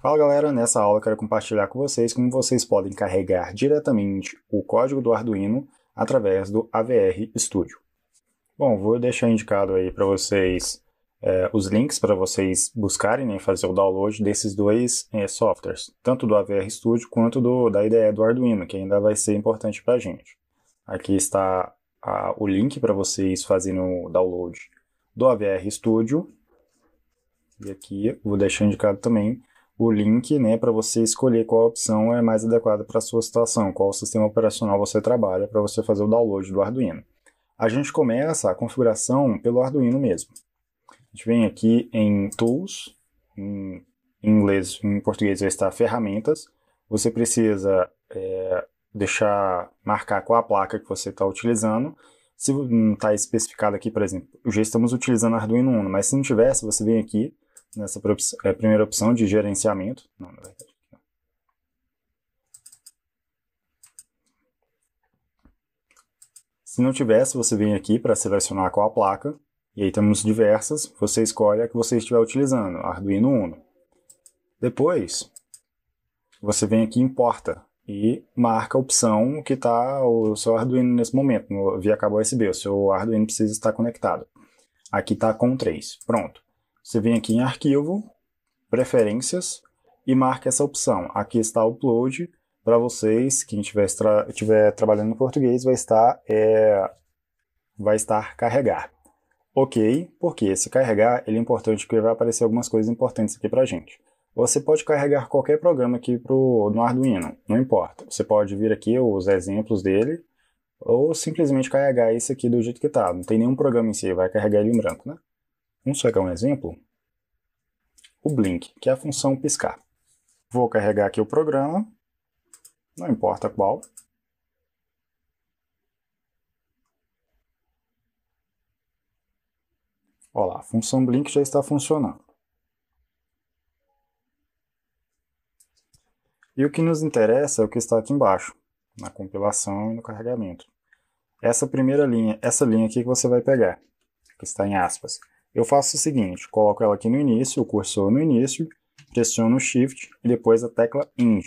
Fala galera, nessa aula quero compartilhar com vocês como vocês podem carregar diretamente o código do Arduino através do AVR Studio. Bom, vou deixar indicado aí para vocês é, os links para vocês buscarem e né, fazer o download desses dois é, softwares, tanto do AVR Studio quanto do, da IDE do Arduino, que ainda vai ser importante para a gente. Aqui está a, o link para vocês fazerem o download do AVR Studio. E aqui vou deixar indicado também o link né, para você escolher qual opção é mais adequada para a sua situação, qual sistema operacional você trabalha para você fazer o download do Arduino. A gente começa a configuração pelo Arduino mesmo. A gente vem aqui em Tools, em inglês, em português vai estar Ferramentas. Você precisa é, deixar, marcar qual a placa que você está utilizando. Se não está especificado aqui, por exemplo, já estamos utilizando Arduino Uno, mas se não tivesse, você vem aqui nessa é, primeira opção de gerenciamento. Não, na verdade. Se não tivesse, você vem aqui para selecionar qual a placa, e aí temos diversas, você escolhe a que você estiver utilizando, Arduino Uno. Depois, você vem aqui em porta e marca a opção que está o seu Arduino nesse momento, no, via cabo USB, o seu Arduino precisa estar conectado. Aqui está com 3, pronto. Você vem aqui em Arquivo, Preferências e marca essa opção. Aqui está Upload. Para vocês, quem estiver tra trabalhando em português, vai estar, é, vai estar carregar. Ok, porque esse carregar ele é importante porque vai aparecer algumas coisas importantes aqui para a gente. Você pode carregar qualquer programa aqui pro, no Arduino, não importa. Você pode vir aqui os exemplos dele, ou simplesmente carregar esse aqui do jeito que está. Não tem nenhum programa em si, vai carregar ele em branco, né? Vamos pegar um exemplo. O blink, que é a função piscar. Vou carregar aqui o programa, não importa qual. Olha lá, a função blink já está funcionando. E o que nos interessa é o que está aqui embaixo, na compilação e no carregamento. Essa primeira linha, essa linha aqui que você vai pegar, que está em aspas, eu faço o seguinte, coloco ela aqui no início, o cursor no início, pressiono o Shift e depois a tecla Ind.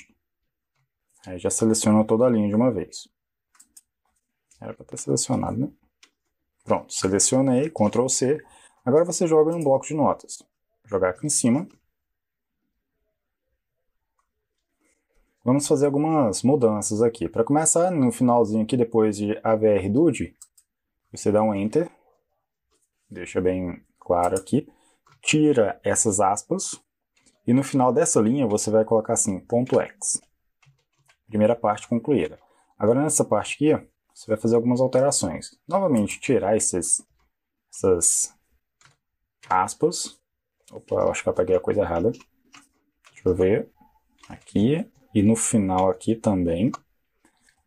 Aí já seleciono toda a linha de uma vez. Era para ter selecionado, né? Pronto, selecionei, Ctrl C. Agora você joga num bloco de notas. Vou jogar aqui em cima. Vamos fazer algumas mudanças aqui. Para começar, no finalzinho aqui, depois de AVR Dude, você dá um Enter. Deixa bem claro aqui, tira essas aspas e no final dessa linha você vai colocar assim, ponto .x. Primeira parte concluída. Agora nessa parte aqui, você vai fazer algumas alterações. Novamente, tirar esses, essas aspas. Opa, acho que eu apaguei a coisa errada. Deixa eu ver. Aqui. E no final aqui também.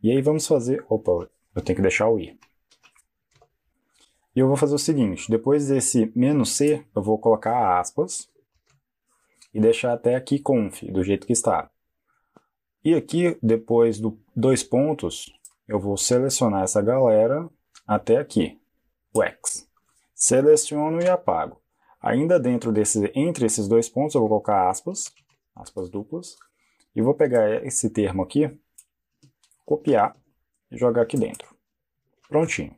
E aí vamos fazer... Opa, eu tenho que deixar o i. E eu vou fazer o seguinte, depois desse menos "-c", eu vou colocar aspas e deixar até aqui conf, do jeito que está. E aqui, depois do dois pontos, eu vou selecionar essa galera até aqui, o x. Seleciono e apago. Ainda dentro desse, entre esses dois pontos, eu vou colocar aspas, aspas duplas, e vou pegar esse termo aqui, copiar e jogar aqui dentro. Prontinho.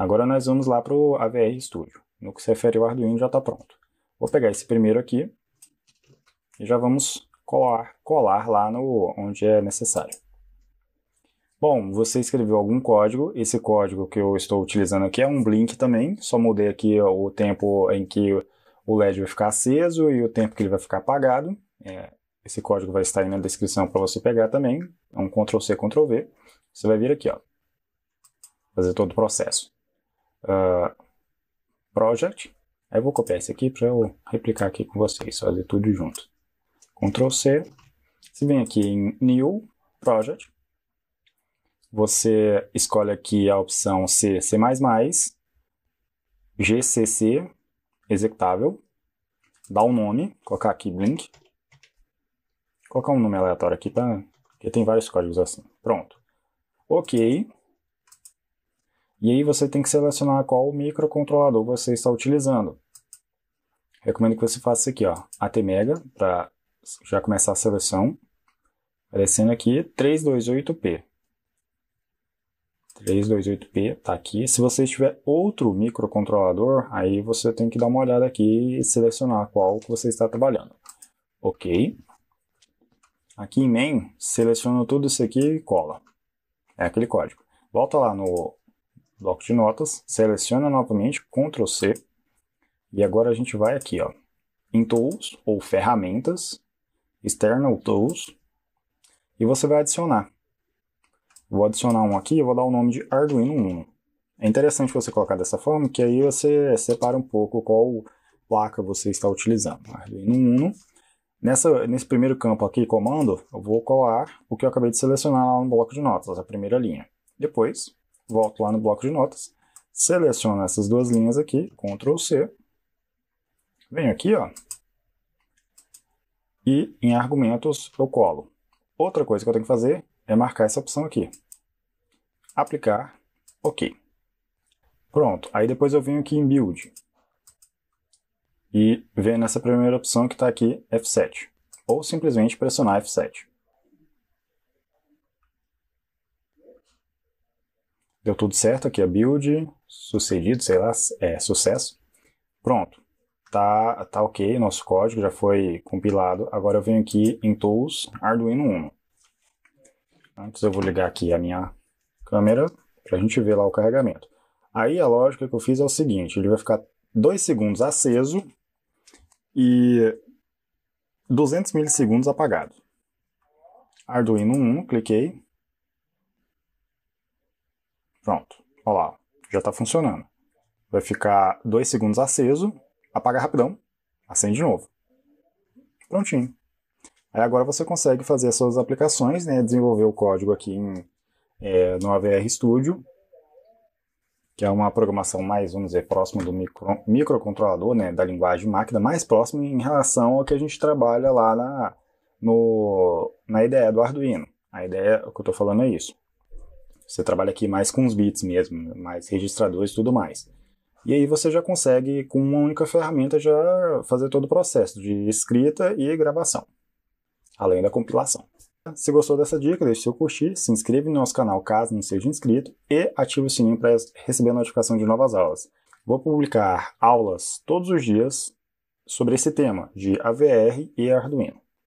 Agora nós vamos lá para o AVR Studio. No que se refere ao Arduino já está pronto. Vou pegar esse primeiro aqui e já vamos colar, colar lá no, onde é necessário. Bom, você escreveu algum código, esse código que eu estou utilizando aqui é um Blink também, só mudei aqui o tempo em que o LED vai ficar aceso e o tempo que ele vai ficar apagado. É, esse código vai estar aí na descrição para você pegar também, é um Ctrl-C, Ctrl-V. Você vai vir aqui, ó, fazer todo o processo uh, project. Aí vou copiar esse aqui para eu replicar aqui com vocês, fazer tudo junto. Ctrl C. Você vem aqui em New Project. Você escolhe aqui a opção C, C++, GCC, executável. Dá um nome, colocar aqui Blink. Colocar um nome aleatório aqui, pra, porque tem vários códigos assim. Pronto. Ok. E aí você tem que selecionar qual microcontrolador você está utilizando. Recomendo que você faça isso aqui, ó, ATmega, para já começar a seleção, aparecendo aqui 328P. 328P está aqui. Se você tiver outro microcontrolador, aí você tem que dar uma olhada aqui e selecionar qual que você está trabalhando. Ok. Aqui em main, seleciona tudo isso aqui e cola. É aquele código. Volta lá no bloco de notas, seleciona novamente, Ctrl C. E agora a gente vai aqui, ó, em Tools ou Ferramentas, External Tools, e você vai adicionar. Vou adicionar um aqui, eu vou dar o nome de Arduino Uno. É interessante você colocar dessa forma, que aí você separa um pouco qual placa você está utilizando. Arduino Uno. Nessa, nesse primeiro campo aqui, comando, eu vou colar o que eu acabei de selecionar lá no bloco de notas, a primeira linha. Depois, volto lá no bloco de notas, seleciono essas duas linhas aqui, Ctrl C, venho aqui, ó, e em argumentos eu colo. Outra coisa que eu tenho que fazer é marcar essa opção aqui. Aplicar, OK. Pronto, aí depois eu venho aqui em Build, e venho nessa primeira opção que está aqui, F7, ou simplesmente pressionar F7. Deu tudo certo aqui a build, sucedido, sei lá, é sucesso. Pronto, tá, tá ok, nosso código já foi compilado. Agora eu venho aqui em Tools, Arduino Uno. Antes eu vou ligar aqui a minha câmera para a gente ver lá o carregamento. Aí a lógica que eu fiz é o seguinte, ele vai ficar 2 segundos aceso e 200 milissegundos apagado. Arduino 1, cliquei. Pronto, olha lá, já está funcionando. Vai ficar 2 segundos aceso, apaga rapidão, acende de novo. Prontinho. Aí agora você consegue fazer as suas aplicações, né, desenvolver o código aqui em, é, no AVR Studio que é uma programação mais, vamos dizer, próxima do micro, microcontrolador, né, da linguagem máquina, mais próxima em relação ao que a gente trabalha lá na, no, na ideia do Arduino. A ideia, o que eu estou falando é isso. Você trabalha aqui mais com os bits mesmo, mais registradores e tudo mais. E aí você já consegue, com uma única ferramenta, já fazer todo o processo de escrita e gravação, além da compilação. Se gostou dessa dica, deixe seu curtir, se inscreva no nosso canal caso não seja inscrito e ative o sininho para receber a notificação de novas aulas. Vou publicar aulas todos os dias sobre esse tema de AVR e Arduino.